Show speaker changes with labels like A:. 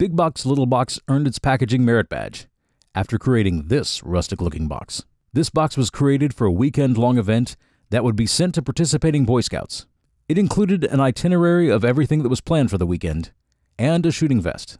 A: Big Box Little Box earned its packaging merit badge after creating this rustic looking box. This box was created for a weekend long event that would be sent to participating Boy Scouts. It included an itinerary of everything that was planned for the weekend and a shooting vest.